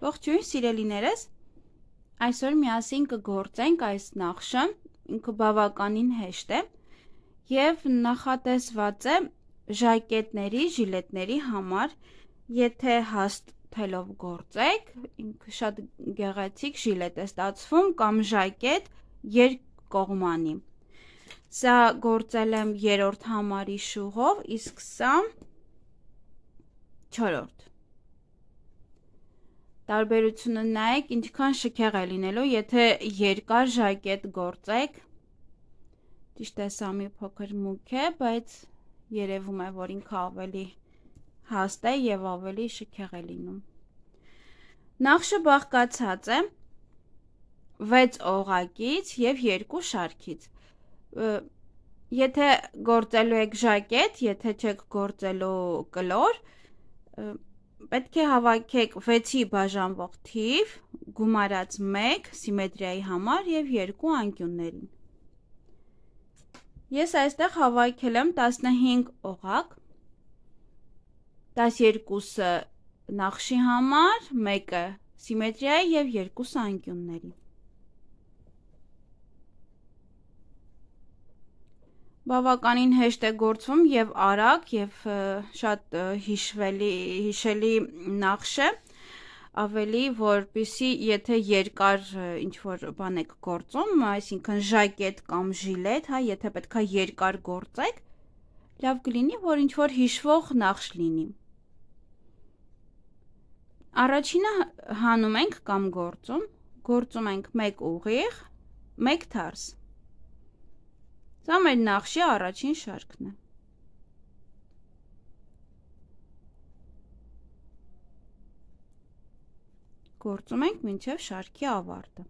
Ողջույն սիրելիներս։ Այսօր միասին կգործենք այս նախշը, ինքը բավականին հեշտ է եւ նախատեսված է ժակետների, ժիլետների համար, եթե հաստ թելով գործեք, ինքը շատ գեղեցիկ ժիլետ է ստացվում կամ ժակետ երկկողմանի։ Սա գործել եմ երրորդ համարի շուղով, իսկ սա չորրորդ Տարբերությունը նայեք ինչքան շքեղ է լինելու, եթե երկար ժակետ գործեք։ Ճիշտ է, սա մի փոքր մուգ է, բայց երևում է, որ ինքը ավելի հաստ է եւ ավելի շքեղ է լինում։ Նախշը բաղկացած է 6 օղակից եւ 2 շարքից։ Եթե գործելու եք ժակետ, եթե չեք գործելու կլոր, պետք է հավաքեք 6-ի բաժանվող թիվ, գումարած 1 սիմետրիայի համար եւ 2 անկյուններին։ Ես այստեղ հավաքել եմ 15 օղակ, 12-ը նախշի համար, 1-ը սիմետրիայի եւ 2-ը անկյունների։ բավականին հեշտ է գործվում եւ արագ եւ շատ հիշվելի հիշելի նախշ է ավելի որպիսի եթե երկար ինչ որ բան եք գործում, այսինքն ժակետ կամ ժիլետ, հա, եթե պետքա երկար գործեք, լավ կլինի, որ ինչ որ հիշվող նախշ լինի։ Առաջինը հանում ենք կամ գործում, գործում ենք 1 ուղիղ, 1 թարս Սա մեր նախշի առաջին շարքն է։ Գործում ենք մինչև շարքի ավարտը։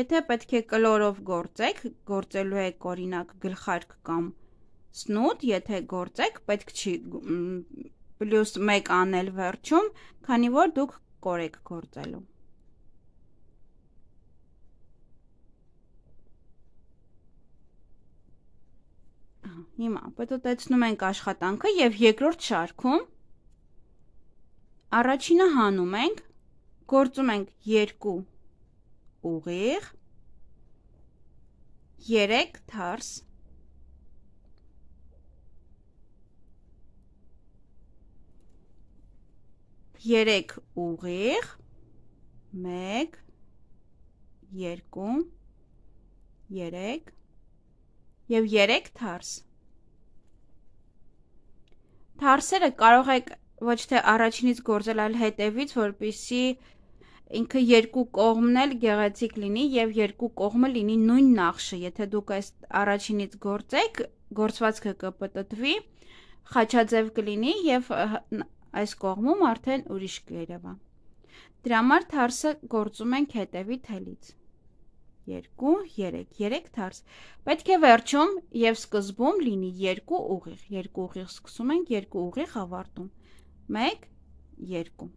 Եթե պետք է կլորով գործեք, գործելու եք օրինակ գլխարկ կամ սնուտ, եթե գործեք, պետք չի պլյուս 1 անել վերջում, քանի որ դուք կորեք գործելու։ Հիմա պետոտեցնում ենք աշխատանքը եւ երկրորդ շարքում առաջինը հանում ենք, գործում ենք 2 ուղիղ 3 թարս երեք ուղիղ 1 2 3 եւ 3 թարս Թարսերը կարող եք ոչ թե առաջինից գործել, այլ հետևից, որpիսի ինքը երկու կողմն էլ գեղեցիկ լինի եւ երկու կողմը լինի նույն նախշը։ Եթե դուք այս առաջինից գործեք, գործվածքը կպտտվի, խաչաձև կլինի եւ այս կողմում արդեն ուրիշ կերևա։ Դրա համար թարսը գործում ենք հետևի թելից։ 2, 3, 3 թարս։ Պետք է վերջում եւ սկզբում լինի 2 ուղիղ։ 2 ուղիղ սկսում ենք, 2 ուղիղ ավարտում։ 1, 2։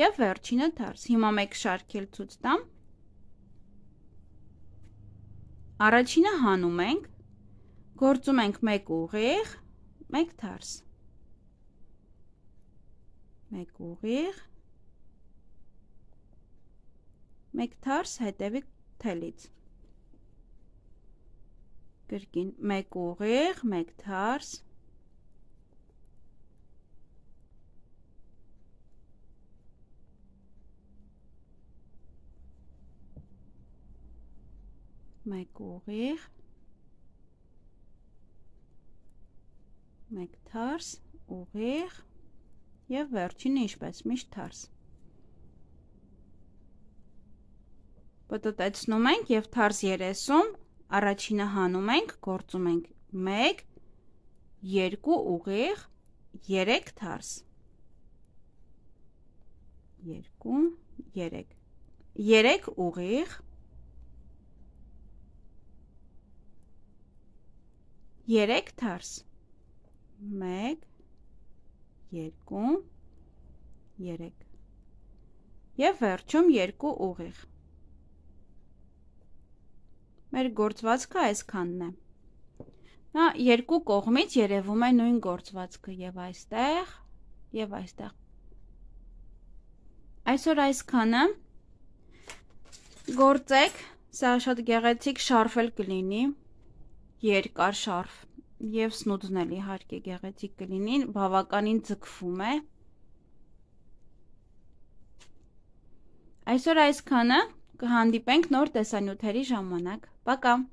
Եվ վերջինը թարս։ Հիմա մեկ շարքել ցույց տամ։ Առաջինը հանում ենք, գործում ենք 1 ուղիղ, 1 թարս։ 1 ուղիղ 1 թարս հետևի թելից կրկին մեկ ուղիղ, մեկ թարս մեկ ուղիղ մեկ թարս ուղիղ եւ վերջինը ինչպես միշտ թարս պտտեցնում ենք եւ թարս 30 առաջինը հանում ենք, գործում ենք 1 2 ուղիղ 3 թարս 2 3 3 ուղիղ 3 թարս 1 2 3 եւ վերջում 2 ուղիղ Մեր գործվածքը այսքանն է։ Նա երկու կողմից երևում է նույն գործվածքը եւ այստեղ, եւ այստեղ։ Այսօր այսքանը գործեք, սա շատ գեղեցիկ շարֆ էլ կլինի, երկար շարֆ եւ սնուդն էլ իհարկե գեղեցիկ կլինի, բավականին ձգվում է։ Այսօր այսքանը կհանդիպենք նոր տեսանյութերի ժամանակ։ Пока!